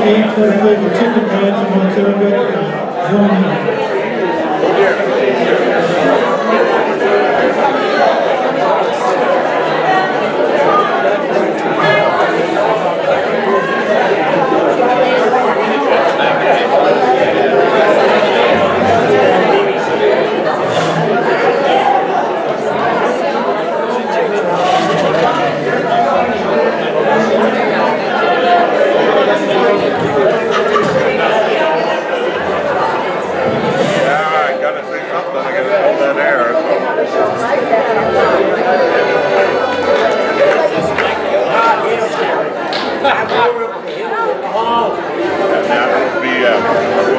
to eat their favorite chicken breads and want to Yeah.